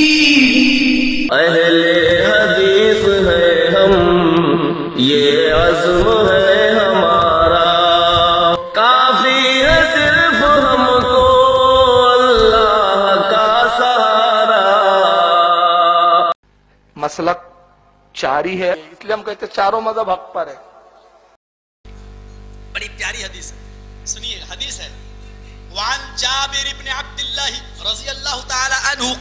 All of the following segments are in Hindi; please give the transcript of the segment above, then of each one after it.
बिस्मिल्लाहिर्रहमानिर्रहीम अहले हदीस है हम ये अज़्म है हमारा काफ़ी है सिर्फ़ हमको अल्लाह का सहारा मसलक चारी है इसलिए हम कहते हैं चारों मजहब हक पर है बड़ी प्यारी हदीस है सुनिए हदीस है वान जाबिर इब्न अब्दुल्लाह रजी अल्लाह ताला अन्हु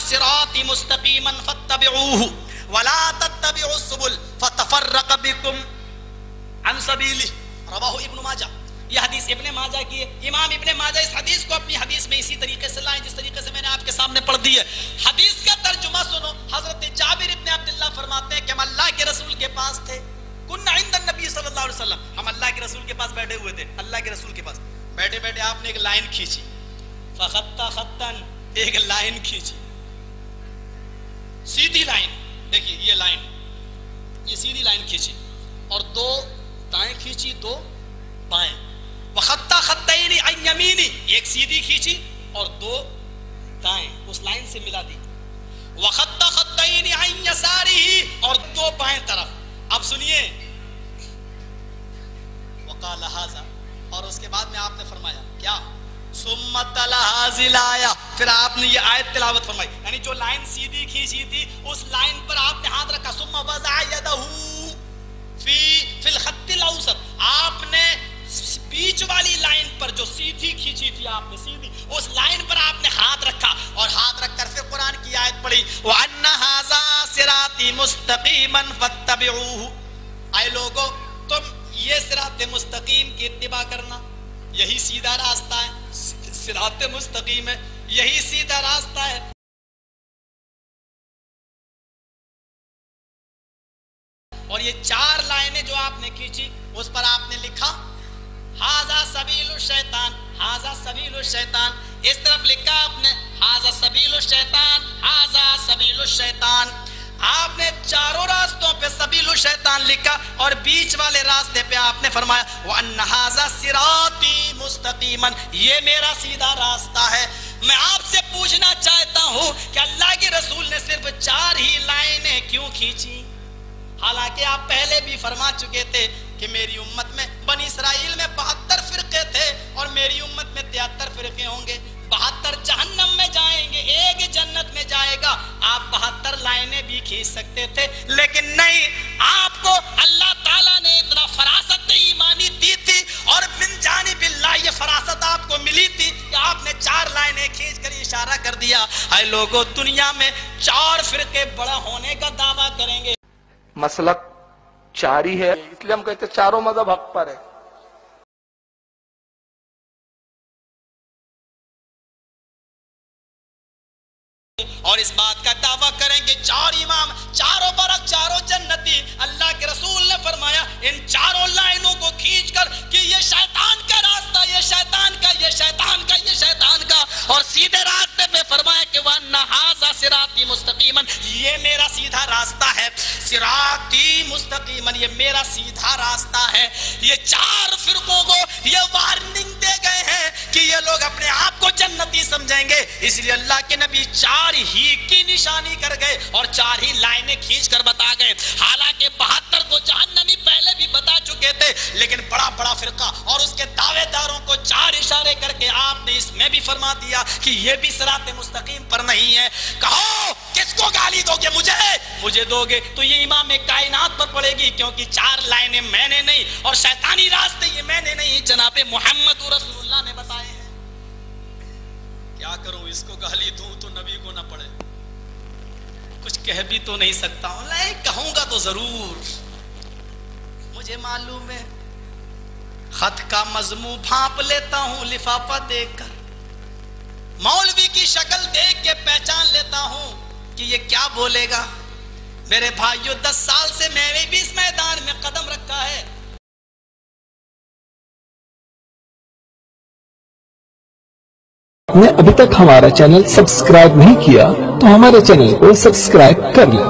सिराति मुस्तकीमन फत्तबिऊहु वला तत्तबिउस सुबुल फतफररक बिकुम अन सबीली रवाहु इब्न माजा यह हदीस इब्न माजा की है इमाम इब्न माजा इस हदीस को अपनी हदीस में इसी तरीके से लाए जिस तरीके से मैंने आपके सामने पढ़ दी है हदीस का तर्जुमा सुनो हज़रत जाबिर इब्न अब्दुल्ला फरमाते हैं कि हम अल्लाह के रसूल के पास थे कुन्ना इंदन नबी सल्लल्लाहु अलैहि वसल्लम हम अल्लाह के रसूल के पास बैठे हुए थे अल्लाह के रसूल के पास बैठे बैठे आपने एक लाइन खींची फखत्ता खत्तन एक लाइन खींची सीधी लाइन, देखिए ये लाइन, ये सीधी लाइन खींची और दो दाएँ खींची, दो बाएँ। वखत्ता खत्तैनी अन यमीनी, एक सीधी खींची और दो दाएँ, उस लाइन से मिला दी। वखत्ता खत्तैनी अन यसारी, और दो बाएँ तरफ़। अब सुनिए। वकाल और उसके बाद में आपने फरमाया, क्या? फिर आपने ये आयत तिलावत फरमाई। यानी जो लाइन सीधी खींची थी, उस लाइन पर आपने हाथ रखा। सुम्मा फ़ी फिल आपने बीच वाली लाइन पर जो सीधी खींची थी, आपने सीधी, उस लाइन पर आपने हाथ रखा। और हाथ रखकर फिर कुरान की आयत पढ़ी। व अन्ना हाजा सिराती मुस्तकीमन आए लोगो, तुम ये सिरात मुस्तकीम की इत्तिबा करना। यही सीधा रास्ता है। सिरात मुस्तकीम है। यही सीधा रास्ता है। और ये चार लाइनें जो आपने खींची, उस पर आपने लिखा, हाजा सबील शैतान, हाजा सबील शैतान। इस तरफ़ लिखा आपने, हाजा सबील शैतान, हाजा सबील शैतान। आपने चारों रास्तों पे सबील शैतान लिखा और बीच वाले रास्ते पे आपने फरमाया वो हाजा सिराती मुस्तकीमन ये मेरा सीधा रास्ता है। मैं आपसे पूछना चाहता हूँ कि अल्लाह के रसूल ने सिर्फ़ चार ही लाइनें क्यों खींची? हालाँकि आप पहले भी फरमा चुके थे कि मेरी उम्मत में बनी इसराइल में बहत्तर फिरके थे और मेरी उम्मत में तिहत्तर फिरके होंगे। बहत्तर जहन्नम एक जन्नत में जाएगा, आप बहत्तर लाइनें भी खींच सकते थे। लेकिन नहीं, आपको अल्लाह ताला ने इतना फरासत ईमानी दी थी और बिन जानी बिल्ला ये फरासत आपको मिली थी कि आपने चार लाइनें खींच कर इशारा कर दिया। है लोगों, दुनिया में चार फिरके बड़ा होने का दावा करेंगे। मसलक चारी है, इसलिए हम कहते हैं चारों मज़हब हक पर है। और इस बात का दावा करेंगे, चार इमाम, चारों बरक, चारों जन्नती। अल्लाह के रसूल ने फरमाया, इन चारों लाइनों को खींचकर कि ये शैतान का रास्ता, ये शैतान का, ये शैतान का, ये शैतान का। और सीधे रास्ते पे फरमाया कि वह नहाजा सिराती मुस्तकीमन, ये मेरा सीधा रास्ता है। सिराती मुस्तकीमन, ये मेरा सीधा रास्ता है। ये चार फिरकों को, ये इसलिए अल्लाह के नबी चार ही की निशानी कर गए और चार ही लाइनें खींच कर बता गए। हालाँकि बहत्तर को जहन्नमी पहले भी बता चुके थे, लेकिन बड़ा बड़ा फिरका और उसके दावेदारों को चार इशारे करके आपने इसमें भी फरमा दिया कि ये भी सरात मुस्तकीम पर नहीं है। कहो, किसको गाली दोगे मुझे? मुझे दोगे। तो ये इमाम कायनात पर पड़ेगी, क्योंकि चार लाइनें मैंने नहीं और शैतानी रास्ते ये मैंने नहीं। जनाबे मोहम्मद रसूलुल्लाह ने बताए हैं क्या करूँ, इसको गाली दूँ तो नबी को ना पड़े कुछ कह भी तो नहीं सकता। हूँ नहीं कहूँगा तो ज़रूर। मुझे मालूम है, खत का मजमू भाप लेता हूँ, लिफाफा देखकर मौलवी की शक्ल देख के पहचान लेता हूँ कि ये क्या बोलेगा। मेरे भाइयों, दस साल से मैं भी इसमें आपने अभी तक हमारा चैनल सब्सक्राइब नहीं किया तो हमारे चैनल को सब्सक्राइब कर लें।